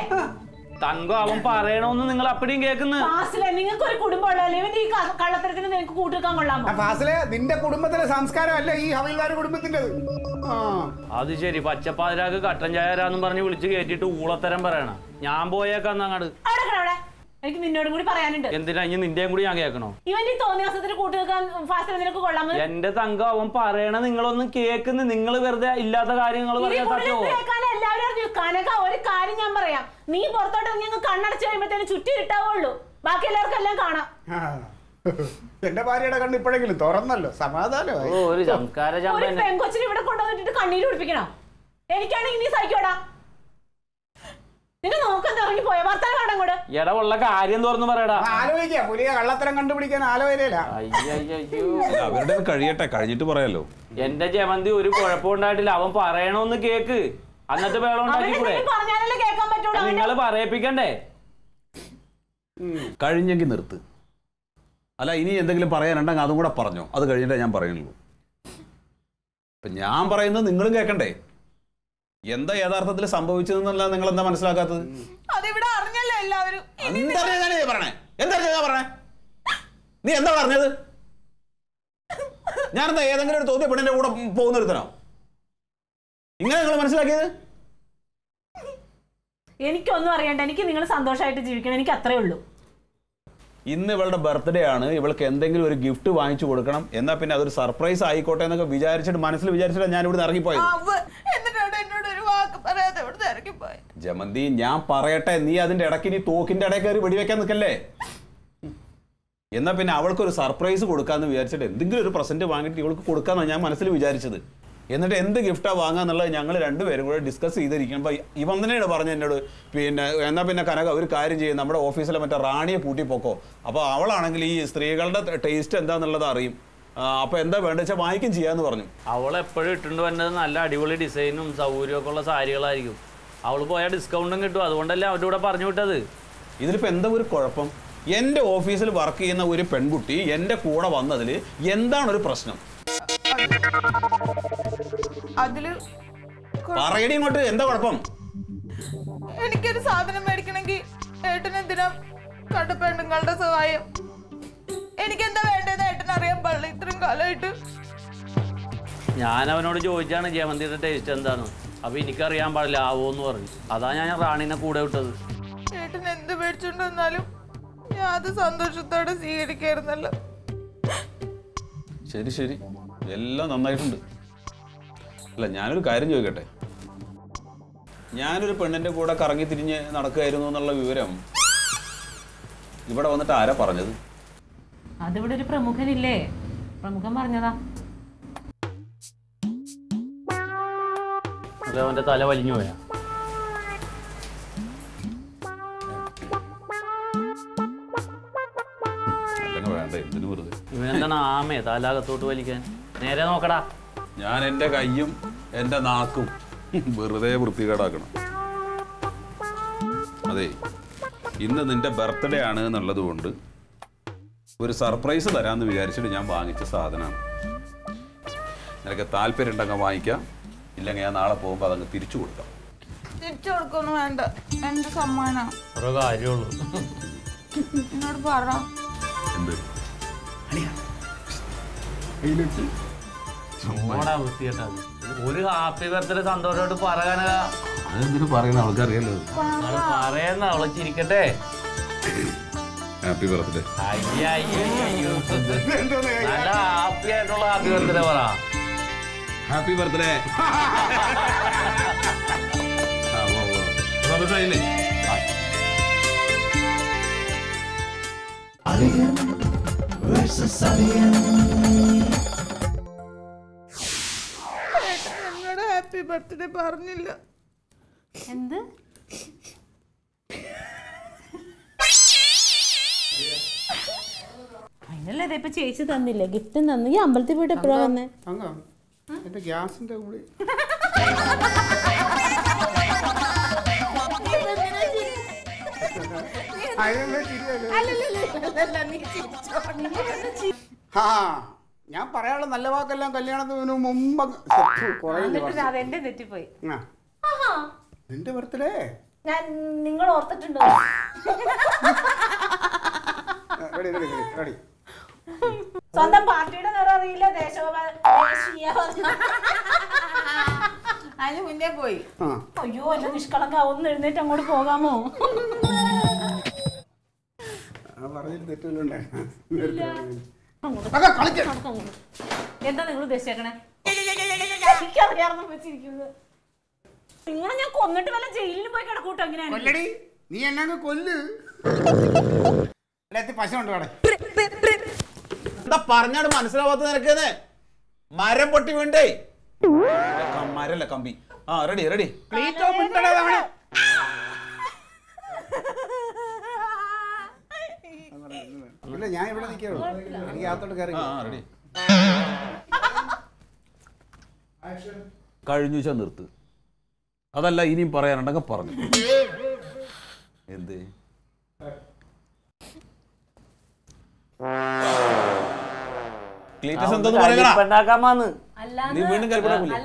തങ്കം അവൻ പറയണോന്ന് നിങ്ങൾ അപ്പടിയും കേക്കുന്നു ഫാസിലെ നിങ്ങൾക്ക് ഒരു കുടുംബം ഉള്ളതല്ലേ ഇവന്റെ ഈ ക- കള്ളത്തരത്തിന് നിനക്ക് കൂട്ടിക്കാൻ കൊള്ളാമോ? ഫാസിലെ നിന്റെ കുടുംബത്തിലെ സംസ്കാരം അല്ല ഈ ഹവിൽദാർ കുടുംബത്തിന്റെത്? ആ. അത് ശരി പച്ചപ്പാതിരാക്ക് കട്ടൻ ചായരാന്നും പറഞ്ഞ് വിളിച്ച് കയറ്റിട്ട് ഊളത്തരം പറയണ. ഞാൻ പോയേക്കാന്ന് അവിടെ കിട അവിടെ? എനിക്ക് നിന്നോടും കൂടി പറയാനുണ്ട്. എന്തിനാ? ഇനി നിന്റെയും കൂടി ഞാൻ കേൾക്കണോ? ഇവന്റെ ഈ തോന്നിയാസത്തിന് കൂട്ടുകൾക്കാൻ ഫാസ്റ്റ് നിനക്ക് കൊള്ളാമോ എന്റെ തങ്കം അവൻ പറയണ നിങ്ങളൊന്നും കേൾക്കുന്നു. നിങ്ങൾ വെറുതെ ഇല്ലാത്ത കാര്യങ്ങൾ പറയാൻ പറ്റുമോ എല്ലാവരും കനക ഒരു കാര്യം ഞാൻ പറയാം. നീ പുറത്തോട്ട് ഞങ്ങൾ അങ്ങ് കണ്ണടച്ച് കഴിയുമ്പോഴത്തേന് ചുറ്റി ഇട്ടാവുള്ളൂ ബാക്കി എല്ലാവർക്കും എല്ലാം കാണാം. എന്റെ ഭാര്യയുടെ കണ്ണ് ഇപ്പോഴെങ്കിലും തുറന്നല്ലോ. സമാധാനം സമാധാനമായി ഒരു പെങ്കൊച്ചിനെ ഇവിടെ കൊണ്ടുവന്നിട്ട് കണ്ണീര് പിടിപ്പിക്കണം എനിക്കാണെങ്കിൽ നീ സഹിക്കോടാ നിന്നെ നോക്കാൻ ഇറങ്ങി പോയ ഭർത്താവ് കാണാൻ കൂടെ ഇടവുള്ള കാര്യം തുറന്നു പറയടാ. ആലോചിക്കാം. പുലിയ കള്ളത്തരം കണ്ടുപിടിക്കാൻ അല്ല, അവരുടെ കഴിയട്ടെ കഴിഞ്ഞിട്ട് പറയാലോ. എന്റെ ജമന്തി ഒരു കുഴപ്പമുണ്ടായിട്ടില്ല അവൻ പറയണോന്ന് കേക്ക്. അന്നത്തെ വേളം നിങ്ങൾ കൂടെ അവനെന്തെങ്കിലും പറഞ്ഞാലല്ലേ കേൾക്കാൻ പറ്റുള്ളൂ. നിങ്ങൾ പറയിപ്പിക്കണ്ടേ? കഴിഞ്ഞെങ്കിൽ നിർത്ത്. അല്ല ഇനി എന്തെങ്കിലും പറയാനുണ്ടെങ്കിൽ അതും കൂടെ പറഞ്ഞോ. അത് കഴിഞ്ഞിട്ടേ ഞാൻ പറയുള്ളൂ. ഇപ്പൊ ഞാൻ പറയുന്നത് നിങ്ങളും കേൾക്കണ്ടേ എന്താ യഥാർത്ഥത്തിൽ സംഭവിച്ചതെന്നല്ല നിങ്ങൾ എന്താ മനസ്സിലാക്കാത്തത്? അതിവിടെ അറിഞ്ഞല്ലോ എല്ലാവരും. എന്തറിഞ്ഞാണ് പറഞ്ഞേ? എന്തറിഞ്ഞാ പറഞ്ഞേ? നീ എന്താ പറഞ്ഞത്? ഞാനെന്താ ഏതെങ്കിലും ഒരു തോന്നിയ പെണ്ണിന്റെ കൂടെ പോകുന്ന ഒരുത്തനോ? ഇങ്ങനെ നിങ്ങൾ മനസ്സിലാക്കിയത്? എനിക്കൊന്നും അറിയണ്ട. എനിക്ക് നിങ്ങൾ സന്തോഷമായിട്ട് ജീവിക്കണം. എനിക്ക് അത്രേ ഉള്ളൂ. ഇന്ന് ഇവളുടെ ബർത്ത്ഡേ ആണ്. ഇവൾക്ക് എന്തെങ്കിലും ഒരു ഗിഫ്റ്റ് വാങ്ങിച്ചു കൊടുക്കണം. എന്നാ പിന്നെ അതൊരു സർപ്രൈസ് ആയിക്കോട്ടെ എന്നൊക്കെ വിചാരിച്ചിട്ട് മനസ്സിൽ വിചാരിച്ചിട്ട് ഞാൻ ഇവിടെ ഇറങ്ങിപ്പോയത്. ഇറങ്ങിപ്പോയി ജമന്തി ഞാൻ പറയട്ടെ നീ അതിന്റെ ഇടയ്ക്ക് നീ തോക്കിന്റെ ഇടയിൽ കയറി വെടിവെക്കാൻ നിൽക്കല്ലേ? എന്നാ പിന്നെ അവൾക്ക് ഒരു സർപ്രൈസ് കൊടുക്കാന്ന് വിചാരിച്ചിട്ട് എന്തെങ്കിലും ഒരു പ്രസന്റ് വാങ്ങിയിട്ട് ഇവൾക്ക് കൊടുക്കാന്നാണ് ഞാൻ മനസ്സിൽ വിചാരിച്ചത്. എന്നിട്ട് എന്ത് ഗിഫ്റ്റാ വാങ്ങാന്നുള്ളത് ഞങ്ങൾ രണ്ടുപേരും കൂടെ ഡിസ്കസ് ചെയ്തിരിക്കുമ്പോൾ ഇവൻ തന്നെയാണ് പറഞ്ഞു എന്നോട് പിന്നെ എന്നാ പിന്നെ കനക ഒരു കാര്യം ചെയ്യും നമ്മുടെ ഓഫീസിലെ മറ്റേ റാണിയെ പൂട്ടിപ്പോക്കോ അപ്പോൾ അവളാണെങ്കിൽ ഈ സ്ത്രീകളുടെ ടേസ്റ്റ് എന്താണെന്നുള്ളത് അറിയും. അപ്പൊ അപ്പോൾ എന്താ വേണ്ട വെച്ചാൽ വാങ്ങിക്കും ചെയ്യാന്ന് പറഞ്ഞു. അവൾ എപ്പോഴും ഇട്ടുകൊണ്ട് വരുന്നത് നല്ല അടിപൊളി ഡിസൈനും സൗകര്യമൊക്കെ ഉള്ള സാരികളായിരിക്കും. അവൾ പോയാൽ ഡിസ്കൗണ്ടും കിട്ടും. അതുകൊണ്ടല്ലേ അവരുടെ കൂടെ പറഞ്ഞു വിട്ടത്. ഇതിലിപ്പോ എന്താ ഒരു കുഴപ്പം? എന്റെ ഓഫീസിൽ വർക്ക് ചെയ്യുന്ന ഒരു പെൺകുട്ടി എന്റെ കൂടെ വന്നതിൽ എന്താണ് ഒരു പ്രശ്നം? അതിൽ പറയടി ഇങ്ങോട്ട് എന്താ കുഴപ്പം? എനിക്കൊരു സാധനം മേടിക്കണമെങ്കിൽ ഏട്ടന് എന്തിനാ കണ്ട പെണ്ണുങ്ങളുടെ സഹായം? എനിക്ക് എന്താ വേണ്ടത് ഏട്ടൻ അറിയാൻ പാടില്ല. ഇത്രയും കാലമായിട്ട്. ഞാൻ അവനോട് ചോദിച്ചാണ് ജയമന്തിയുടെ ടേസ്റ്റ് എന്താണ് അപ്പൊ എനിക്കറിയാൻ പാടില്ല ആവോന്ന് പറഞ്ഞു. അതാ ഞാൻ റാണിനെ കൂടെ വിട്ടത്. ഏട്ടൻ എന്ത് മേടിച്ചോണ്ടെന്നാലും ഞാൻ അത് സന്തോഷത്തോടെ സ്വീകരിക്കായിരുന്നല്ലോ. ശരി ശരി. എല്ലാം നന്നായിട്ടുണ്ട്. അല്ല ഞാനൊരു കാര്യം ചോദിക്കട്ടെ? ഞാനൊരു പെണ്ണിന്റെ കൂടെ കറങ്ങി തിരിഞ്ഞ് നടക്കുകയായിരുന്നു എന്നുള്ള വിവരം ഇവിടെ വന്നിട്ട് ആരാ പറഞ്ഞത്? അതിവിടെ ഒരു പ്രമുഖനില്ലേ? പ്രമുഖൻ പറഞ്ഞതാ. അവന്റെ തല വലിഞ്ഞു പോയാ. ഇവനെന്താണ് ആമേ തലാകത്തോട്ട് വലിക്കാൻ? നേരെ നോക്കടാ. ഞാൻ എന്റെ കയ്യും എന്റെ നാക്കും വെറുതെ വൃത്തികേടാക്കണം. അതെ ഇന്ന് നിന്റെ ബർത്ത്ഡേ ആണ് എന്നുള്ളത് കൊണ്ട് ഒരു സർപ്രൈസ് തരാമെന്ന് വിചാരിച്ചിട്ട് ഞാൻ വാങ്ങിച്ച സാധനമാണ് നിനക്ക് താല്പര്യം ഉണ്ടെങ്കിൽ വാങ്ങിക്കാം ഇല്ലെങ്കിൽ ഞാൻ നാളെ പോകുമ്പോൾ അതങ്ങ് തിരിച്ചു കൊടുക്കാം. തിരിച്ചു കൊടുക്കൊന്നും വേണ്ട എന്റെ സമ്മാനം. ഒരു കാര്യമുള്ളൂ. എന്നോട് പറ. എന്ത്? വൃത്തികെട്ടാ ഒരു ഹാപ്പി ബർത്ത്ഡേ സന്തോഷമായിട്ട് പറയാനാ അതെന്തിനു പറയുന്ന ആൾക്കറിയാലോ അത് പറയുന്ന അവളെ ചിരിക്കട്ടെ. Happy birthday. നല്ല ഹാപ്പി ആയിട്ടുള്ള ഹാപ്പി ബർത്ത്ഡേ പറ. Happy birthday. സന്തോഷമായില്ലേ വേഴ്സസ് versus ബർത്ത്ഡേ പറഞ്ഞില്ല. എന്ത്? അതിനല്ലേ ഇപ്പൊ ചേച്ചി തന്നില്ല? ഗിഫ്റ്റ് തന്നു. ഈ അമ്പലത്തിൽ പോയിട്ട് എപ്പോഴാ വന്നേ? അങ്ങ് എന്റെ ഗ്യാസിന്റെ കൂടി അതിനല്ലേ ചിരിയല്ലേ? ആ ഞാൻ പറയാനുള്ള നല്ല വാക്കെല്ലാം കല്യാണത്തിന് മുമ്പ് അതെന്റെ തെറ്റിപ്പോയി. നിന്റെ ബർത്ത്ഡേ ഞാൻ നിങ്ങൾ ഓർത്തിട്ടുണ്ടോ? സ്വന്തം പാർട്ടിയുടെ നിറം അറിയില്ല അതിന് മുന്നേ പോയി. അയ്യോ എന്നെ നിഷ്കളങ്ക ഒന്ന് എഴുന്നേറ്റ് അങ്ങോട്ട് പോകാമോ? പറഞ്ഞിട്ട് തെറ്റുള്ളുണ്ടേ എന്താ നിങ്ങൾ ഉദ്ദേശിച്ചേക്കണേ? വെച്ചിരിക്കുന്നത്. നിങ്ങളെ ഞാൻ കൊന്നിട്ട് വല്ല ജയിലിൽ പോയി കിടക്കൂട്ടോ എങ്ങനെയാണ് നീ എന്നെ കൊല്ല്. എത്തി പശ ഉണ്ട് അവിടെ എന്താ പറഞ്ഞാട് മനസ്സിലാവാത്ത നിനക്കെന്ന് മരം പൊട്ടി വീണ്ടേ. മരല്ല കമ്പി. ആ റെഡി റെഡി. ക്ലീറ്റോ മിണ്ടടേതാണ് ഇല്ല ഞാൻ ഇവിടെ നിൽക്കുള്ളൂ എനിക്ക് അകത്തോട്ട് കയറി റെഡി കഴിഞ്ഞു വെച്ചാൽ നിർത്ത്. അതല്ല ഇനിയും പറയാനുണ്ടെങ്കിൽ പറഞ്ഞു. എന്ത്? ക്ലീറ്റസ് എന്തെന്ന് പറയണ? നീ വീണ്ടും കരുപ്പിടാക്കൂലേ